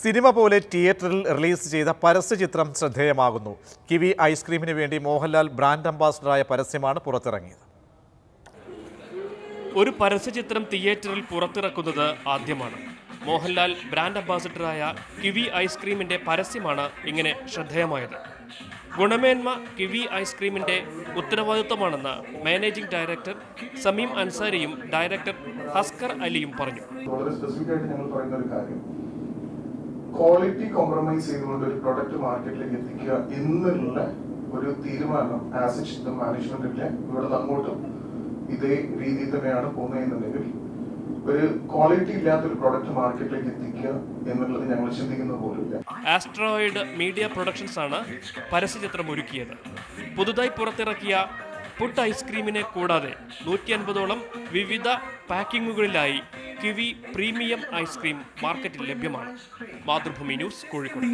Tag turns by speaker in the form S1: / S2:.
S1: Cinema പോലെ തിയേറ്ററിൽ release ചെയ്ത പരസ്യചിത്രം ശ്രദ്ധേയമാകുന്നു. കിവി ഐസ്ക്രീമിന് വേണ്ടി മോഹൻലാൽ ബ്രാൻഡ് അംബാസഡറായ പരസ്യമാണ് പുറത്തിറങ്ങിയത്.
S2: ഒരു പരസ്യചിത്രം തിയേറ്ററിൽ പുറത്തിറക്കുന്നത് ആദ്യമാണ്. മോഹൻലാൽ ബ്രാൻഡ് അംബാസിഡറായ കിവി ഐസ്ക്രീമിന്റെ പരസ്യമാണ് ഇങ്ങനെ ശ്രദ്ധേയമായത്. ഗുണമേന്മ കിവി ഐസ്ക്രീമിന്റെ ഉത്തരവാദിത്വമാണെന്ന് മാനേജിംഗ് ഡയറക്ടർ സമീം അൻസാരിയും ഡയറക്ടർ ഹസ്കർ അലിയും പറഞ്ഞു.
S3: ക്വാളിറ്റി കോംപ്രമൈസ് ചെയ്തുകൊണ്ട് ഒരു പ്രൊഡക്റ്റ് മാർക്കറ്റിലേക്ക് എത്തിക്കുക എന്നുള്ള ഒരു തീരുമാനം ആസ് എ മാനേജ്മെന്റിന്റെ ഇവിടെ അങ്ങോട്ടും ഇതേ രീതിയിൽ തന്നെയാണ് പോകുന്നതെന്നുണ്ടെങ്കിൽ ഒരു ക്വാളിറ്റി ഇല്ലാത്ത ഒരു പ്രൊഡക്റ്റ് മാർക്കറ്റിലേക്ക് എത്തിക്കുക എന്നുള്ളത് ഞങ്ങൾ ചിന്തിക്കുന്ന പോലുമില്ല.
S2: ആസ്ട്രോയിഡ് മീഡിയ പ്രൊഡക്ഷൻസ് ആണ് പരസ്യചിത്രം ഒരുക്കിയത്. പുതുതായി പുറത്തിറക്കിയ പുട്ട് ഐസ്ക്രീമിനെ കൂടാതെ നൂറ്റി അൻപതോളം വിവിധ പാക്കിങ്ങുകളിലായി കിവി പ്രീമിയം ഐസ്ക്രീം മാർക്കറ്റിൽ ലഭ്യമാണ്. മാതൃഭൂമി ന്യൂസ് കോഴിക്കോട്.